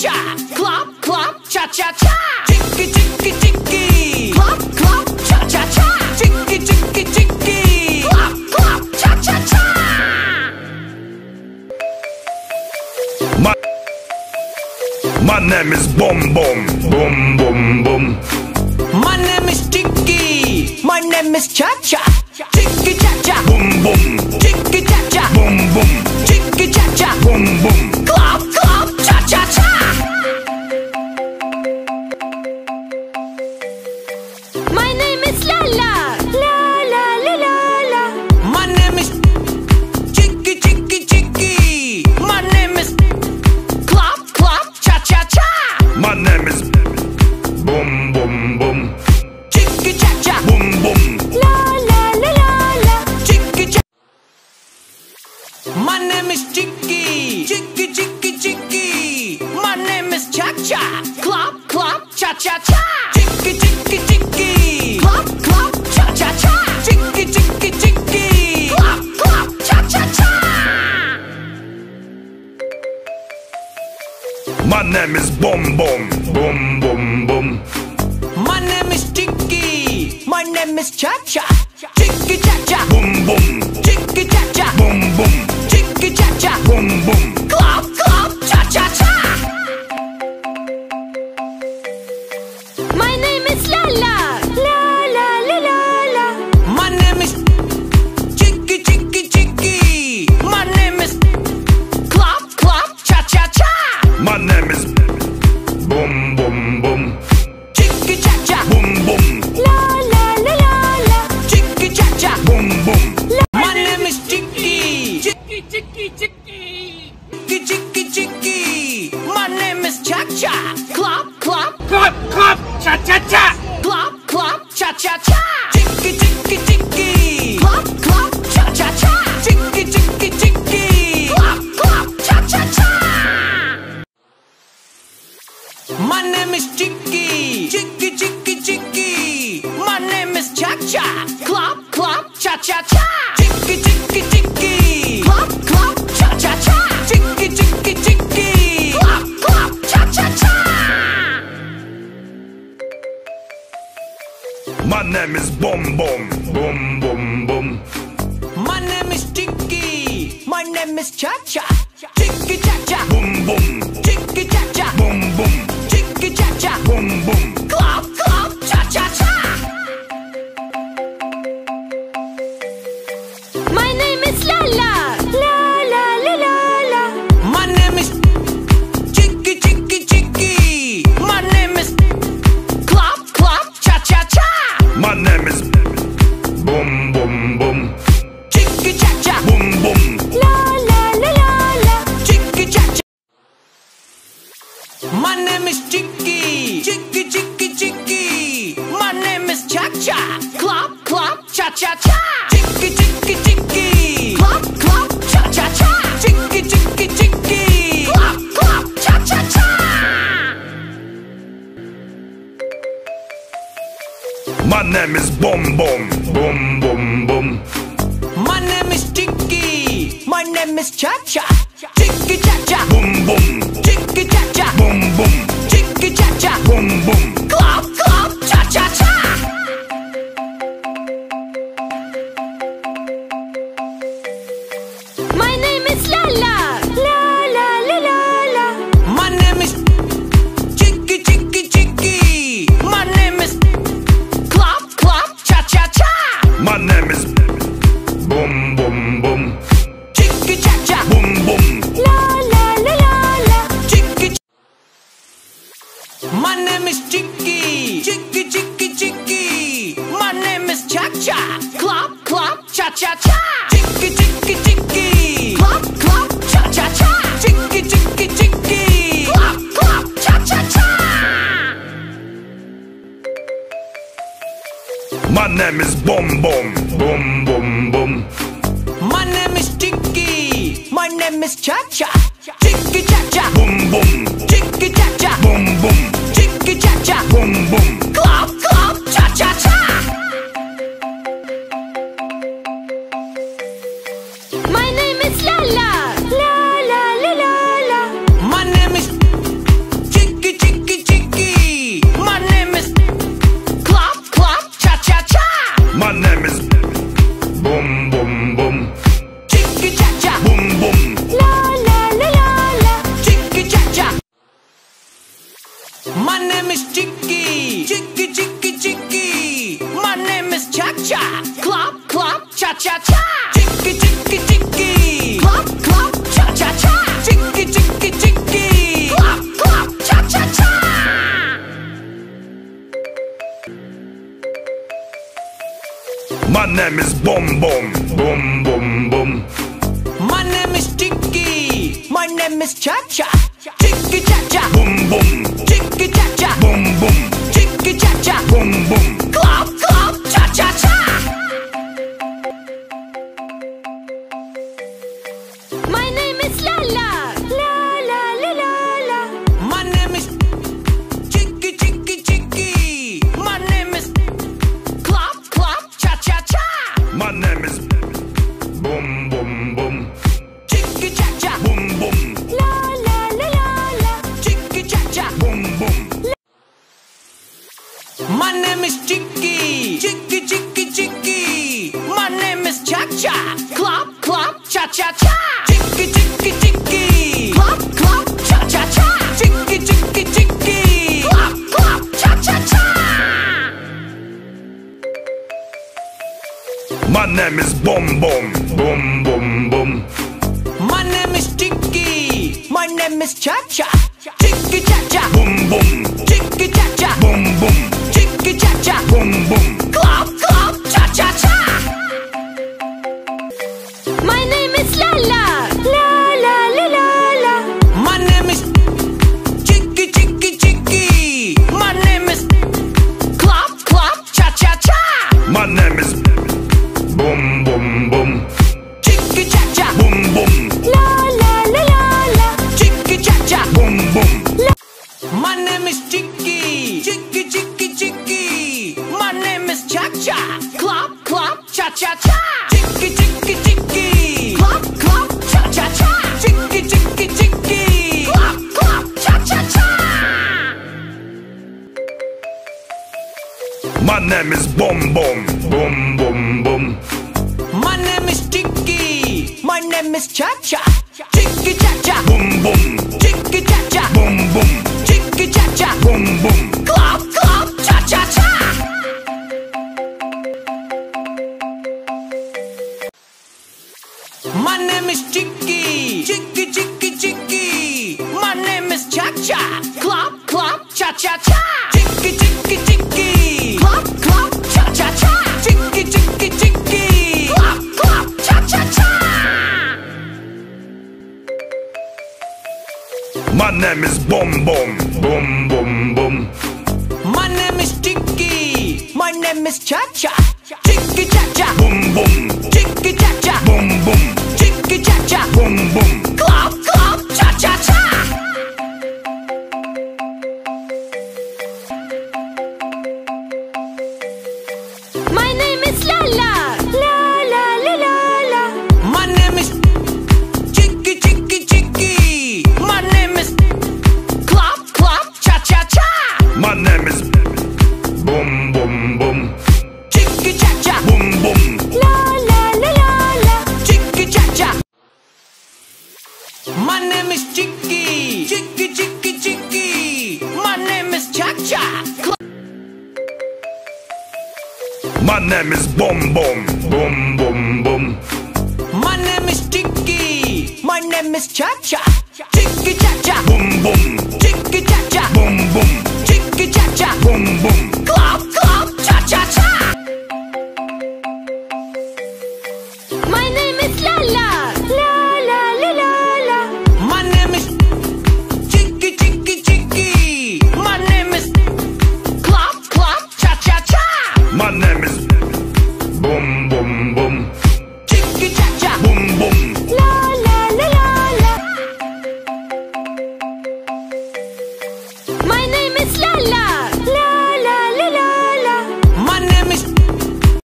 cha. Clop, clop, cha cha cha. Chicky, chicky, chicky. Clop, clop, cha cha cha. Chicky, chicky, chicky. Clop, clop, cha cha cha. My, my name is Boom Boom. Boom Boom Boom. My name is Chicky. My name is Cha Cha. Chicky Cha Cha. Boom Boom. Is Chicky. Chicky Chicky Chicky. My name is Cha Cha. Clop Clop Cha Cha Cha. Chicky Chicky Chicky. Clop Clop Cha Cha Cha. Chicky Chicky Chicky. Clop Clop Cha Cha Cha. My name is Boom Boom. Boom Boom Boom. My name is Chicky. My name is Cha Cha. Chicky Cha Cha. Boom Boom. Chicky Cha Cha. Boom Boom. Boom Boom. Clop Cha Cha Cha. Chicky Chicky Chicky. Clop Clop Cha Cha Cha. Chicky Chicky Chicky. Clop Clop Cha Cha Cha. My name is Boom Boom. Boom Boom Boom. My name is Chicky. My name is Cha Cha. Chicky Cha Cha. Boom Boom. Cha Cha Cha. Chicky Chicky Chicky. Clop Clop Cha Cha Cha. Chicky Chicky Chicky. Clop Clop Cha Cha Cha. My name is Boom Boom. Boom Boom Boom. My name is Chicky. My name is Cha Cha. Chicky Cha Cha. Boom Boom. Chicky Cha Cha. Boom Boom. Chicky Cha Cha. Boom Boom. My name is Chicky. Chicky Chicky Chicky. My name is Cha Cha. Clop Clop Cha Cha Cha. Chicky Chicky Chicky. Clop Clop Cha Cha Cha. Chicky Chicky Chicky. Clop Clop Cha Cha Cha. My name is Boom Boom. Boom Boom Boom. My name is Chicky. My name is Cha Cha. Chicky Cha Cha. Boom Boom. Chicky Cha Cha. Boom Boom. Chicky Cha Cha. Boom Boom. Clop Clop Cha Cha Cha. My name is Lala. is Chicky. Chicky, Chicky, Chicky. My name is Cha Cha. Clap, clap, Cha Cha Cha. Chicky, Chicky, Chicky. Clap, clap, Cha Cha Cha. Chicky, Chicky, Chicky. Clap, clap, Cha Cha Cha. My name is Boom Boom. Boom Boom Boom. My name is Chicky. My name is Cha Cha. Chicky Cha Cha. Boom Boom. Chicky Cha Cha. Boom Boom. Cha Cha. Boom Boom. Clap Cha Cha Cha. Chicky Chicky Chicky. Clap Clap Cha Cha Cha. Chicky Chicky Chicky. Clap Clap Cha Cha Cha. My name is Bum Bum. Boom Boom Boom. My name is Chicky. My name is Cha Cha. Chicky Cha Cha. Boom Boom. My name is name is Boom Boom. Boom Boom Boom. My name is Chicky. My name is Cha Cha. Chicky Cha Cha. Boom boom. Chicky Cha Cha. Boom boom. Chicky Cha Cha. Boom boom. Clap Clap Cha Cha Cha. My name is Chicky. Chicky Chicky Chicky. My name is Cha Cha. Clap Clap Cha Cha Cha. Name is Boom Boom. Boom boom boom. My name is Chicky. My name is Cha Cha. Chicky Cha Cha. Boom boom. Chicky Cha Cha. Boom boom. Chicky Cha Cha. Boom boom. My name is Chicky. Chicky Chicky Chicky. My name is Cha Cha. My name is Boom Boom. Boom boom boom. My name is Chicky. My name is Cha Cha. Chicky Cha Cha. Boom boom.